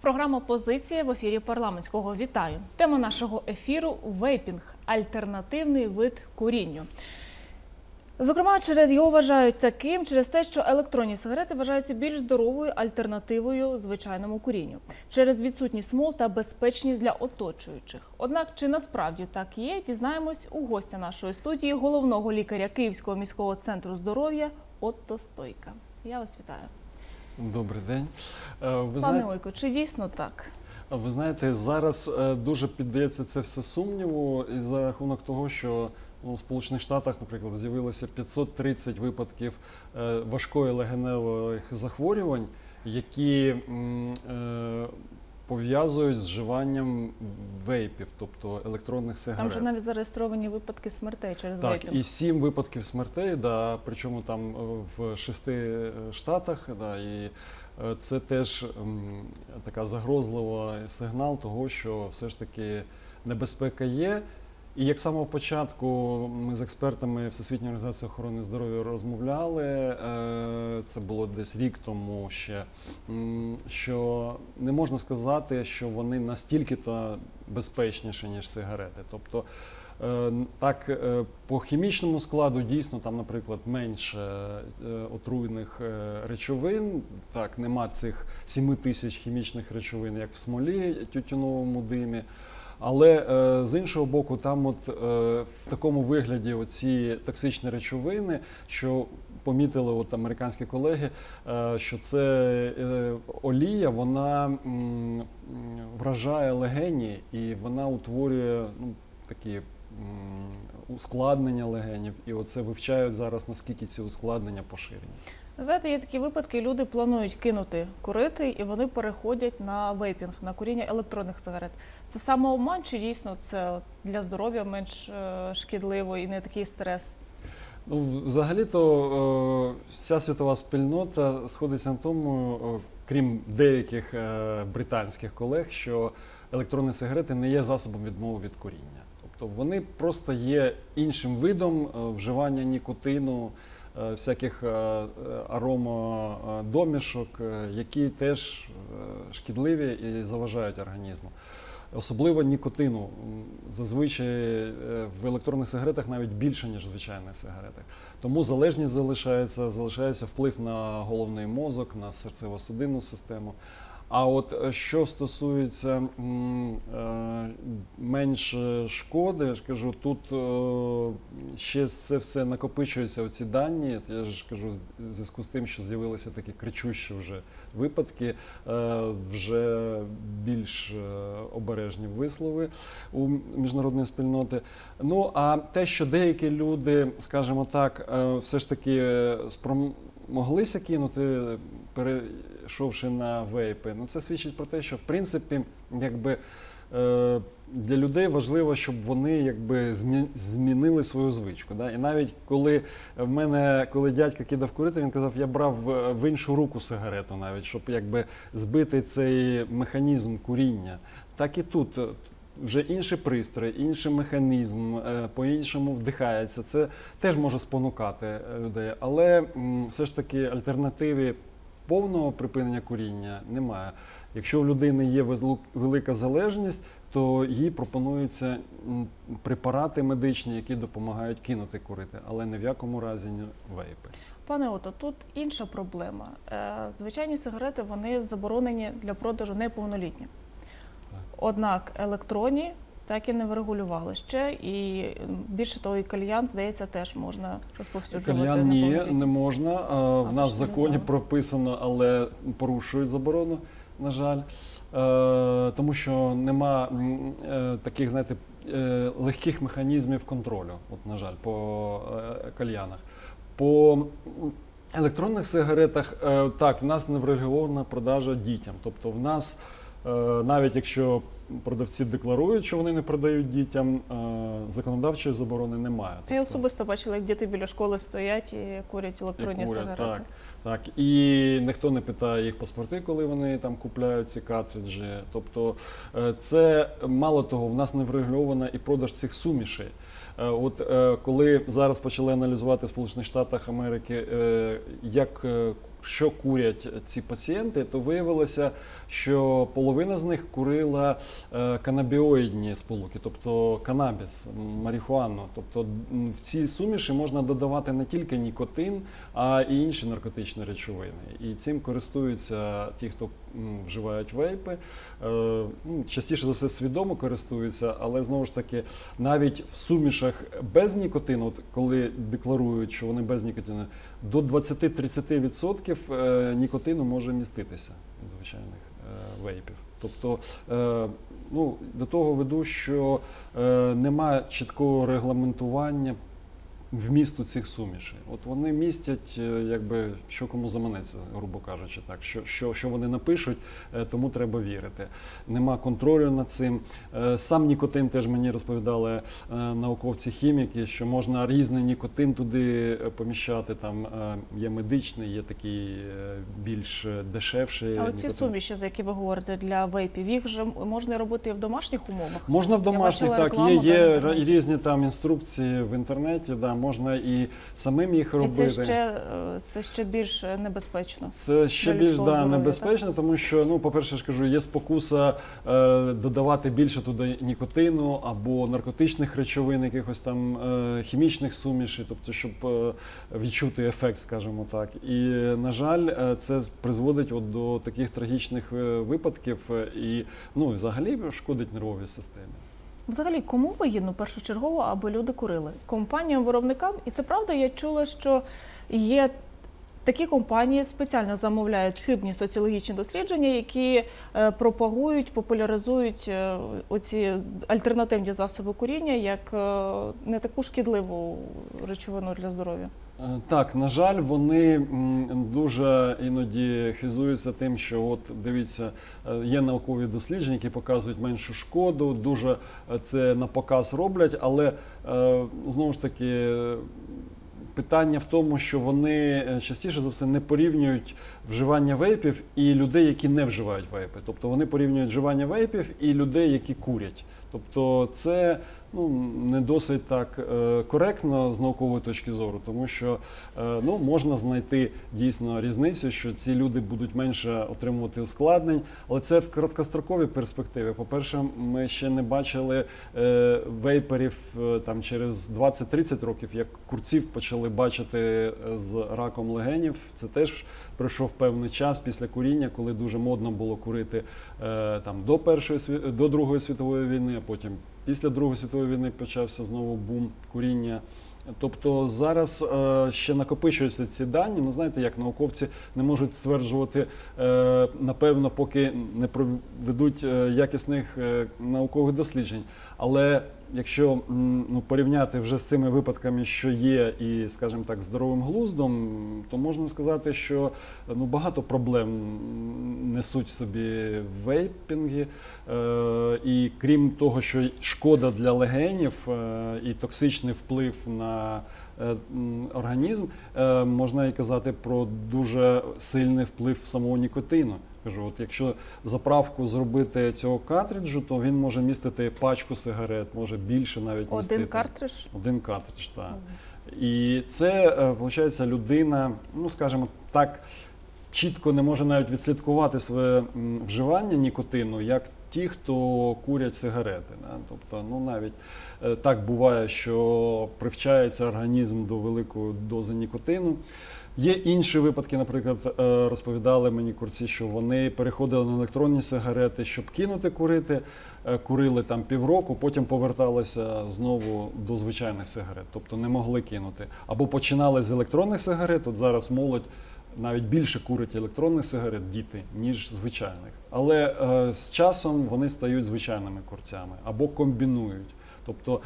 Програма Позиція в ефірі парламентського вітаю. Тема нашого ефіру вейпінг альтернативний вид курінню. Зокрема, через його вважають таким через те, що електронні сигарети вважаються більш здоровою альтернативою звичайному курінню, через відсутність смол та безпечність для оточуючих. Однак, чи насправді так є, дізнаємось у гостя нашої студії, головного лікаря Київського міського центру здоров'я Отто Стойка. Я вас вітаю. Добрий день. Е, Ви Пане Ойко, чи дійсно так? ви знаєте, зараз е, дуже піддається це все сумніву, і за рахунок того, що ну, у Сполучених Штатах, наприклад, з'явилося 530 випадків е, важкої легеневих захворювань, які пов'язують з вживанням вейпів, тобто електронних Там вже навіть зареєстровані випадки смертей через Так, вейпінг. і сім випадків смертей, да, причому там е, в шести е, штатах, да, і е, це теж м, така загрозлива сигнал того, що все ж таки небезпека є. І як самого початку ми з експертами Всесвітньої організації охорони здоров'я розмовляли, е, це було десь рік тому ще, що не можна сказати, що вони настільки-то безпечніші, ніж сигарети. Тобто Е, Так, е, по хімічному складу дійсно там, наприклад, менше отруйних речовин. Так, нема цих 7 тисяч хімічних речовин, як в смолі тютюновому димі. Але е, з іншого боку, там от е, в такому вигляді оці токсичні речовини, що помітили от американські колеги, е, що це олія, вона вражає легені і вона утворює ну, такі ускладнення легенів. І оце вивчають зараз, наскільки ці ускладнення поширені. Знаєте, є такі випадки, люди планують кинути курити, і вони переходять на вейпінг, на куріння електронних сигарет. Це самообман чи дійсно це для здоров'я менш е, шкідливо і не такий стрес? Ну, взагалі-то е, вся світова спільнота сходиться на тому, е, крім деяких британських колег, що електронні сигарети не є засобом відмови від куріння. Тобто вони просто є іншим видом вживання нікотину, всяких е, е, аромадомішок, е, які теж е, шкідливі і заважають організму. Особливо нікотину. Зазвичай е, в електронних сигаретах навіть більше, ніж в звичайних сигаретах. Тому залежність залишається, залишається вплив на головний мозок, на серцево-судинну систему. А от е, що стосується е, менш е, шкоди, я ж кажу, тут ще це все накопичується оці дані. Я ж кажу, в зв'язку з тим, що з'явилися такі кричущі вже випадки, вже більш обережні вислови у міжнародної спільноти. Ну а те, що деякі люди, скажімо так, все ж таки спромоглися кинути, перейшовши на вейпи, ну це свідчить про те, що в принципі, якби. е, Для людей важливо, щоб вони якби змінили свою звичку. Да? І навіть коли в мене, коли дядька кидав курити, він казав, я брав е, в іншу руку сигарету, навіть щоб якби збити цей механізм куріння. Так і тут е, вже інший пристрій, інший механізм, по-іншому вдихається. Це теж може спонукати людей, але все ж таки альтернативи повного припинення куріння немає. Якщо у людини є велика залежність, то їй пропонуються препарати медичні, які допомагають кинути курити, але ні в якому разі не вейпи. Пане Ото, тут інша проблема. Е, Звичайні сигарети вони заборонені для продажу неповнолітнім. Однак електронні так і не врегулювали ще, і більше того, і кальян, здається, теж можна розповсюджувати. Кальян ні, не можна. А, В нас в законі прописано, але порушують заборону, на жаль. Е, Тому що нема е, таких, знаєте, е, легких механізмів контролю, от, на жаль, по е, кальянах. По електронних сигаретах е, так, в нас не врегульована продажа дітям. Тобто в нас, е, навіть якщо продавці декларують, що вони не продають дітям, законодавчої заборони немає. Я Тобто- особисто бачила, як діти біля школи стоять і курять електронні і курять, сигарети. Так, так. І ніхто не питає їх паспорти, коли вони там купляють ці картриджі. Тобто е, це мало того, в нас не врегульовано і продаж цих сумішей. Е, От е, коли зараз почали аналізувати в Сполучених Штатах Америки, як що курять ці пацієнти, то виявилося, що половина з них курила е, канабіоїдні сполуки, тобто канабіс, марихуану. Тобто в ці суміші можна додавати не тільки нікотин, а і інші наркотичні речовини. І цим користуються ті, хто вживають вейпи. Е, ну, частіше за все свідомо користуються, але знову ж таки, навіть в сумішах без нікотину, от коли декларують, що вони без нікотину, до 20-30% е, нікотину може міститися від звичайних вейпів. Тобто, е, ну, до того веду, що е, немає чіткого регламентування вмісту цих сумішей. От вони містять, е, якби що кому заманеться, грубо кажучи, так що, що, що вони напишуть, е, тому треба вірити. Нема контролю над цим. Е, Сам нікотин теж мені розповідали науковці-хіміки, що можна різний нікотин туди поміщати. Там є медичний, є такий більш дешевший. А оці суміші, за які ви говорите для вейпів, їх же можна робити і в домашніх умовах. Можна в домашніх, так, є, є різні там інструкції в інтернеті, да, можна і самим їх І робити. це ще, е, це ще більш небезпечно. Це ще більш да, небезпечно, тому що, ну, по-перше, ж кажу, є спокуса е, додавати більше туди нікотину або наркотичних речовин, якихось там е, хімічних сумішей, тобто, щоб е, відчути ефект, скажімо так. І, на жаль, е, це призводить от до таких трагічних е, випадків і ну, взагалі шкодить нервовій системі. Взагалі, кому вигідно першочергово, аби люди курили? Компаніям, виробникам? І це правда, я чула, що є такі компанії спеціально замовляють хибні соціологічні дослідження, які е, пропагують, популяризують е, оці альтернативні засоби куріння як е, не таку шкідливу речовину для здоров'я. Е, Так, на жаль, вони дуже іноді хизуються тим, що от дивіться, е, є наукові дослідження, які показують меншу шкоду, дуже е, це на показ роблять, але знову ж таки. Питання в тому, що вони частіше за все не порівнюють вживання вейпів і людей, які не вживають вейпи. Тобто вони порівнюють вживання вейпів і людей, які курять. Тобто це ну, не досить так е, коректно з наукової точки зору, тому що е, ну, можна знайти дійсно різницю, що ці люди будуть менше отримувати ускладнень, але це в короткостроковій перспективі. По-перше, ми ще не бачили е, вейперів там через 20-30 років, як курців почали бачити з раком легенів. Це теж пройшов певний час після куріння, коли дуже модно було курити там до першої до Другої світової війни, а потім після Другої світової війни почався знову бум куріння. Тобто зараз е, ще накопичуються ці дані. Ну знаєте, як науковці не можуть стверджувати, е, напевно, поки не проведуть е, якісних е, наукових досліджень. Але якщо м, ну, порівняти вже з цими випадками, що є, і, скажімо так, здоровим глуздом, то можна сказати, що ну, багато проблем несуть в собі вейпінги. Е, і крім того, що шкода для легенів е, і токсичний вплив на е, організм, е, можна і казати про дуже сильний вплив самого нікотину. Кажу, от якщо заправку зробити цього картриджу, то він може містити пачку сигарет, може більше навіть містити. Один картридж. Один картридж, так. І це, е, виходить, людина, ну скажімо так, чітко не може навіть відслідкувати своє вживання нікотину, як ті, хто курять сигарети. Да? Тобто, ну навіть е, так буває, що привчається організм до великої дози нікотину. Є інші випадки, наприклад, е, розповідали мені курці, що вони переходили на електронні сигарети, щоб кинути курити, е, курили там півроку, потім поверталися знову до звичайних сигарет, тобто не могли кинути. Або починали з електронних сигарет. От зараз молодь навіть більше курить електронних сигарет, діти, ніж звичайних. Але е, з часом вони стають звичайними курцями або комбінують. Тобто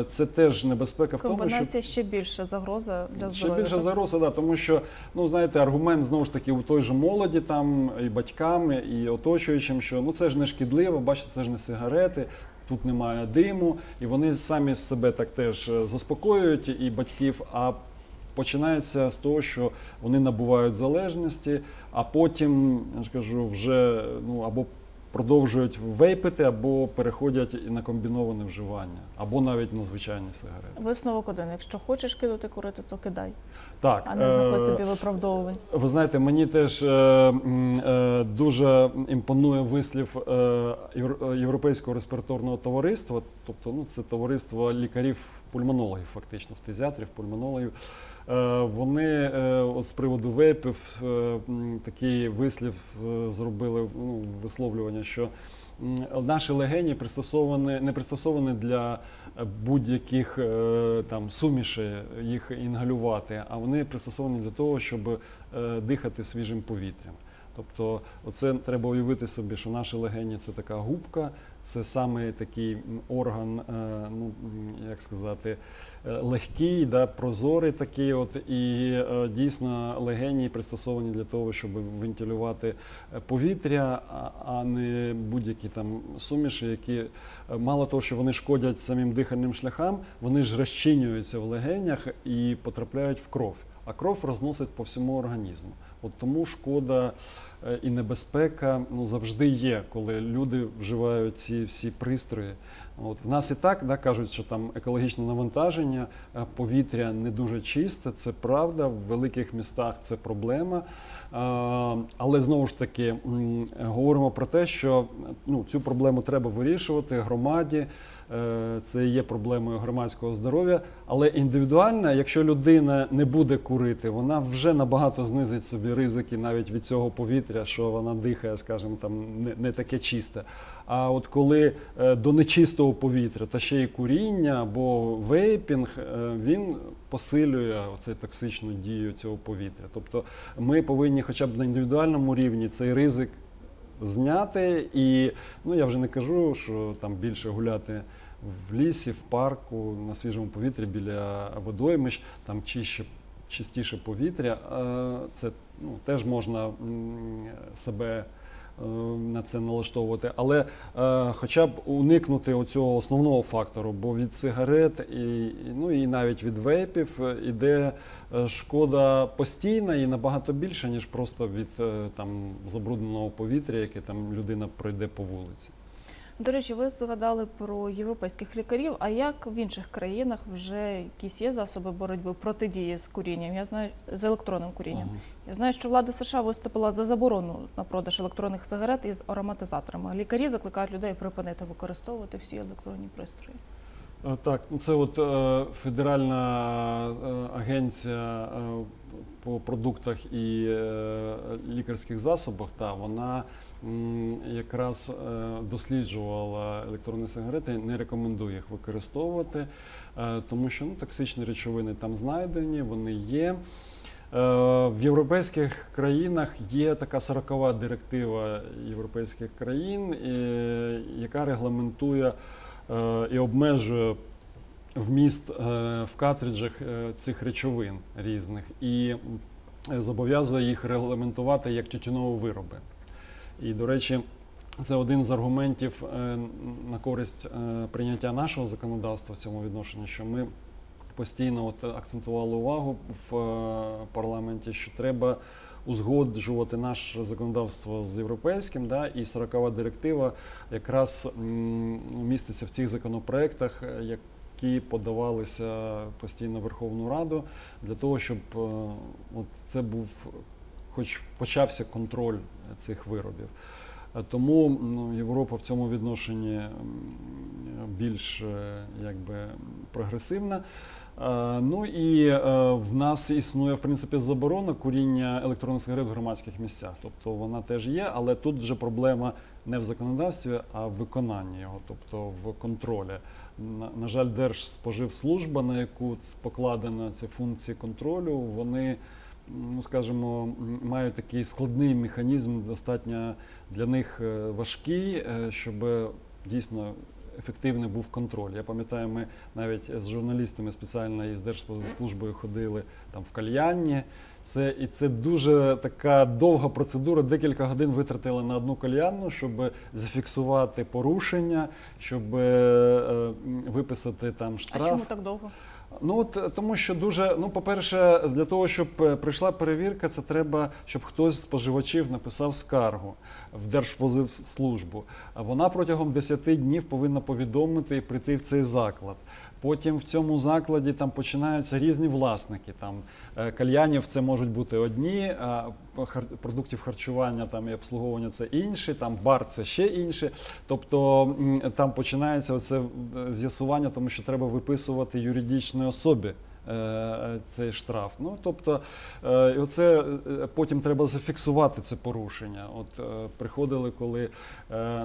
е, це теж небезпека в тому, що Комбінація ще більша загроза для Ще здоров'я. більше так? загроза, да, тому що ну знаєте, аргумент знову ж таки у той же молоді, там і батькам, і оточуючим, що ну це ж не шкідливо, бачите, це ж не сигарети. Тут немає диму, і вони самі себе так теж е, заспокоюють і батьків. А починається з того, що вони набувають залежності, а потім я ж кажу, вже ну або продовжують вейпити або переходять і на комбіноване вживання, або навіть на звичайні сигарети. Висновок один. Якщо хочеш кидати курити, то кидай, Так, а не знаходь е, собі виправдовувань. Ви знаєте, мені теж е, е, дуже імпонує вислів Європейського респіраторного товариства, тобто ну, це товариство лікарів-пульмонологів, фактично, фтизіатрів, пульмонологів. Е, Вони е, от з приводу вейпів е, такий вислів е, зробили ну, висловлювання, що наші легені пристосовані, не пристосовані для е, будь-яких е, там сумішей їх інгалювати, а вони пристосовані для того, щоб е, дихати свіжим повітрям. Тобто, оце треба уявити собі, що наші легені це така губка, це саме такий орган, е, ну як сказати, е, легкий, да, прозорий такий. От і е, дійсно легені пристосовані для того, щоб вентилювати повітря, а- не будь-які там суміші, які мало того, що вони шкодять самим дихальним шляхам, вони ж розчинюються в легенях і потрапляють в кров. А кров розносить по всьому організму. От тому шкода е, і небезпека ну, завжди є, коли люди вживають ці всі пристрої. От в нас і так да, кажуть, що там екологічне навантаження, повітря не дуже чисте, це правда. В великих містах це проблема. Але знову ж таки говоримо про те, що ну, цю проблему треба вирішувати громаді. Е, Це є проблемою громадського здоров'я. Але індивідуально, якщо людина не буде курити, вона вже набагато знизить собі ризики навіть від цього повітря, що вона дихає, скажімо, там не, таке чисте. А от коли е, до нечистого повітря та ще й куріння або вейпінг, е, він посилює оцей токсичну дію цього повітря. Тобто ми повинні хоча б на індивідуальному рівні цей ризик зняти. І ну я вже не кажу, що там більше гуляти в лісі, в парку, на свіжому повітрі біля водоймищ, там чище, чистіше повітря. Е, Це ну, теж можна себе е, на це налаштовувати, але е, хоча б уникнути оцього основного фактору, бо від сигарет і, ну, і навіть від вейпів е, іде шкода постійна і набагато більше, ніж просто від е, там, забрудненого повітря, яке там людина пройде по вулиці. До речі, ви згадали про європейських лікарів. А як в інших країнах вже якісь є засоби боротьби протидії з курінням? Я знаю з електронним курінням. Ага. Я знаю, що влада США виступила за заборону на продаж електронних сигарет із ароматизаторами. Лікарі закликають людей припинити використовувати всі електронні пристрої. Е, Так, ну це от е, федеральна е, агенція по продуктах і лікарських засобах, та вона якраз досліджувала електронні сигарети, не рекомендує їх використовувати, тому що ну, токсичні речовини там знайдені, вони є. В європейських країнах є така 40-ва директива європейських країн, яка регламентує і обмежує вміст е, в картриджах е, цих речовин різних і е, зобов'язує їх регламентувати як тютюнові вироби. І, до речі, це один з аргументів е, на користь е, прийняття нашого законодавства в цьому відношенні, що ми постійно от акцентували увагу в е, парламенті, що треба узгоджувати наше законодавство з європейським, да, і 40-ва директива якраз міститься в цих законопроектах, е, які подавалися постійно Верховну Раду для того, щоб е, от це був, хоч почався контроль цих виробів. Е, Тому ну, Європа в цьому відношенні більш якби, прогресивна. Е, Ну і е, в нас існує в принципі заборона куріння електронних сигарет в громадських місцях. Тобто вона теж є, але тут вже проблема не в законодавстві, а в виконанні його, тобто в контролі. На, жаль, Держспоживслужба, на яку покладено ці функції контролю, вони, ну скажімо, мають такий складний механізм, достатньо для них е, важкий, щоб дійсно ефективний був контроль. Я пам'ятаю, ми навіть з журналістами спеціально із Держслужбою ходили там в кальянні. Це, і це дуже така довга процедура. Декілька годин витратили на одну кальянну, щоб зафіксувати порушення, щоб е, е, виписати там А штраф. чому так довго? Ну от е, тому, що дуже, ну, по-перше, для того, щоб е, прийшла перевірка, це треба, щоб хтось з споживачів написав скаргу в Держпозивслужбу. Вона протягом 10 днів повинна повідомити і прийти в цей заклад. Потім в цьому закладі там починаються різні власники. Там е, кальянів це можуть бути одні, а продуктів харчування там і обслуговування це інші, там бар це ще інші. Тобто там починається оце е, з'ясування, тому що треба виписувати юридичній особі. е, Цей штраф. Ну тобто, оце потім треба зафіксувати це порушення. От приходили, коли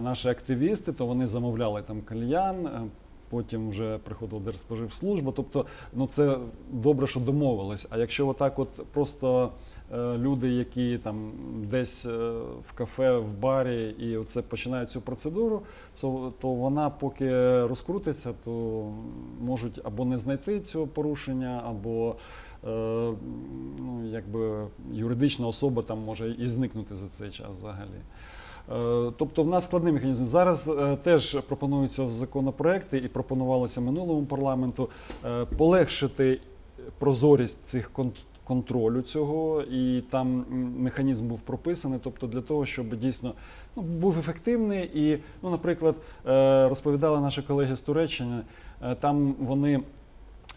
наші активісти, то вони замовляли там кальян. Потім вже приходила Держспоживслужба. Тобто, ну це добре, що домовились. А якщо отак, от просто е, люди, які там десь е, в кафе, в барі, і оце починають цю процедуру, то, то вона поки розкрутиться, то можуть або не знайти цього порушення, або е, ну, якби юридична особа там може і зникнути за цей час взагалі. Е, Тобто в нас складний механізм. Зараз е, теж пропонуються в законопроекти і пропонувалося минулому парламенту е, полегшити прозорість цих кон- контролю цього, і там механізм був прописаний, тобто для того, щоб дійсно ну, був ефективний. І, ну, наприклад, розповідали наші колеги з Туреччини, там вони.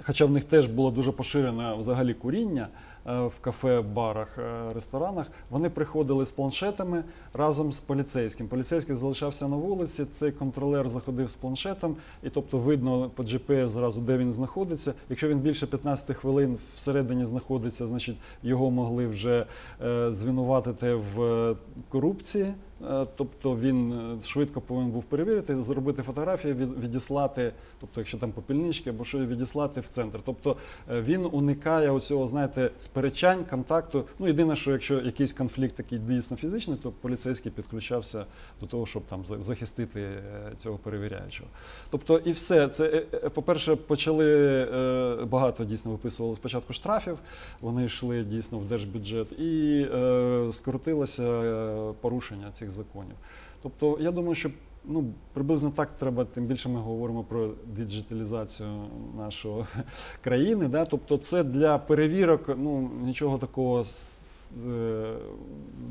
Хоча в них теж було дуже поширене взагалі куріння в кафе, барах, е, ресторанах, вони приходили з планшетами разом з поліцейським. Поліцейський залишався на вулиці, цей контролер заходив з планшетом, і тобто видно по GPS зразу, де він знаходиться. Якщо він більше 15 хвилин всередині знаходиться, значить його могли вже е, звинуватити в е, корупції. Е, Тобто він е, швидко повинен був перевірити, зробити фотографії, відіслати, тобто, якщо там попільнички або що, відіслати в центр. Тобто е, він уникає оцього, знаєте, сперечань, контакту. Ну, єдине, що якщо якийсь конфлікт такий дійсно фізичний, то поліцейський підключався до того, щоб там захистити цього перевіряючого. Тобто, і все. Це, по-перше, почали багато дійсно виписували спочатку штрафів, вони йшли дійсно в держбюджет, і скоротилося порушення цих законів. Тобто, я думаю, що ну, приблизно так треба, тим більше ми говоримо про діджиталізацію нашої країни. Да? Тобто, це для перевірок ну, нічого такого. е,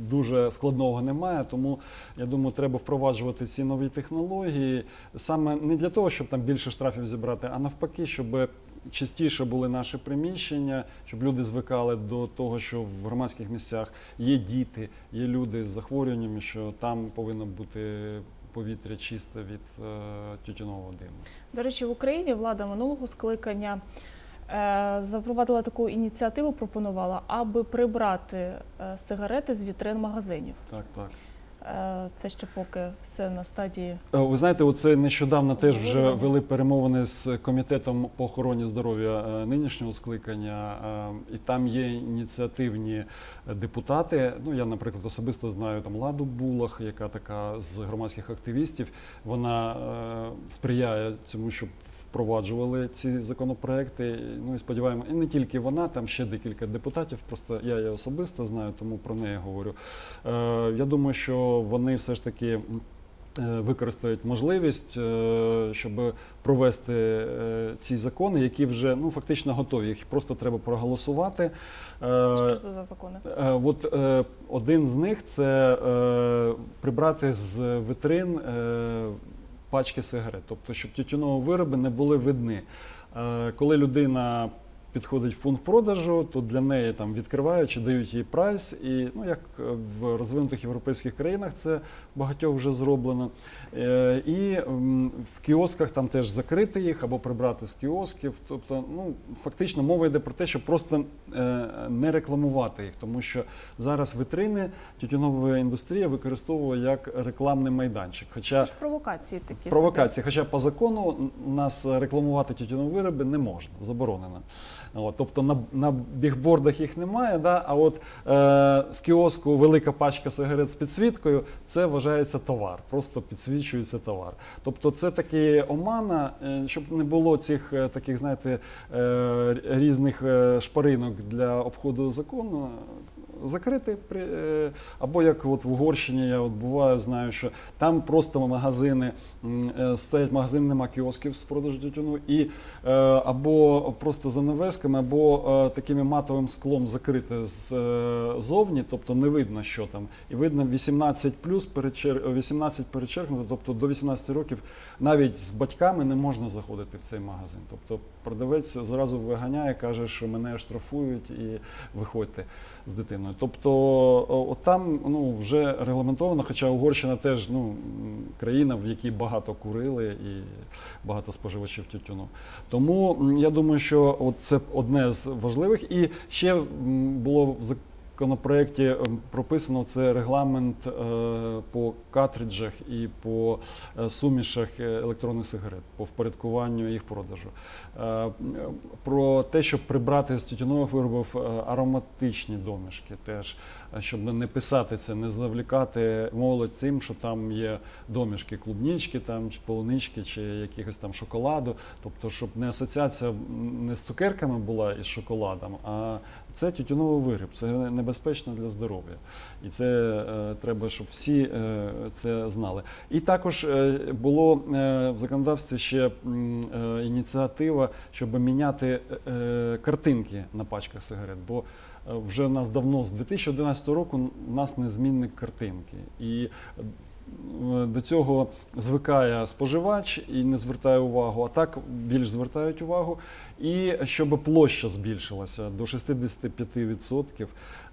Дуже складного немає, тому я думаю, треба впроваджувати ці нові технології саме не для того, щоб там більше штрафів зібрати, а навпаки, щоб частіше були наші приміщення, щоб люди звикали до того, що в громадських місцях є діти, є люди з захворюваннями, що там повинно бути повітря чисте від е, тютюнового диму. До речі, в Україні влада минулого скликання е, запровадила таку ініціативу, пропонувала, аби прибрати е, сигарети з вітрин магазинів. Так, так. Е, це ще поки все на стадії. Е, Ви знаєте, оце нещодавно теж вже вели перемовини з комітетом по охороні здоров'я е, нинішнього скликання, і там є ініціативні депутати. Ну я, наприклад, особисто знаю там Ладу Булах, яка така з громадських активістів. Вона сприяє цьому, щоб впроваджували ці законопроекти. Ну і сподіваємося, і не тільки вона, там ще декілька депутатів. Просто я її особисто знаю, тому про неї говорю. Е, Я думаю, що вони все ж таки. е, Використають можливість, е, щоб провести ці закони, які вже ну фактично готові. Їх просто треба проголосувати. Що це за закони? От один з них це прибрати з витрин пачки сигарет, тобто, щоб тютюнові вироби не були видні. Е, коли людина підходить в пункт продажу, то для неї там відкривають чи дають їй прайс. І ну як в розвинутих європейських країнах це багатьох вже зроблено. Е, І в кіосках там теж закрити їх або прибрати з кіосків. Тобто, ну фактично мова йде про те, щоб просто е, не рекламувати їх, тому що зараз витрини тютюнова індустрія використовує як рекламний майданчик. Хоча Це ж провокації такі. Провокації, хоча по закону нас рекламувати тютюнові вироби не можна, заборонено. От, тобто на, на бігбордах їх немає, да? а от е, в кіоску велика пачка сигарет з підсвіткою це вважається товар, просто підсвічується товар. Тобто це такі омана, е, щоб не було цих е, таких, знаєте, е, різних е, шпаринок для обходу закону. Закрити е, або як от в Угорщині я от буваю, знаю, що там просто магазини е, стоять магазини, нема кіосків з продажу тютюну, і е, або просто за навесками, або такими матовим склом закрите ззовні, тобто не видно, що там. І видно 18 плюс перечер... 18 перечеркнуто, тобто до 18 років навіть з батьками не можна заходити в цей магазин. Тобто продавець зразу виганяє, каже, що мене штрафують і виходьте з дитиною. Тобто, от там ну, вже регламентовано, хоча Угорщина теж ну, країна, в якій багато курили і багато споживачів тютюну. Тому я думаю, що от це одне з важливих. І ще було в законопроєкті ем, прописано це регламент е, по картриджах і по е, сумішах е, електронних сигарет, по впорядкуванню їх продажу. Е, Про те, щоб прибрати з тютюнових виробів е, ароматичні домішки, теж е, щоб не писати це, не завлікати молодь цим, що там є домішки клубнічки, там чи полунички, чи якихось там шоколаду. Тобто, щоб не асоціація не з цукерками була і з шоколадом, а це тютюновий виріб, це небезпечно для здоров'я. І це е, треба, щоб всі е, це знали. І також е, було е, в законодавстві ще е, ініціатива, щоб міняти е, картинки на пачках сигарет. Бо е, вже в нас давно з 2011 року у нас незмінник картинки. І до цього звикає споживач і не звертає увагу, а так більш звертають увагу. І щоб площа збільшилася до 65%,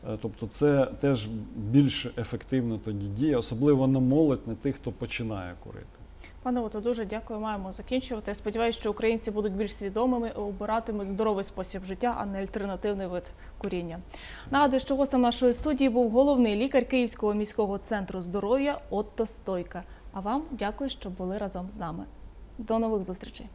е, тобто це теж більш ефективно тоді діє, особливо на молодь, на тих, хто починає курити. Пане Ото, дуже дякую. Маємо закінчувати. Сподіваюся, що українці будуть більш свідомими і обиратимуть здоровий спосіб життя, а не альтернативний вид куріння. Нагадую, що гостем нашої студії був головний лікар Київського міського центру здоров'я Отто Стойка. А вам дякую, що були разом з нами. До нових зустрічей.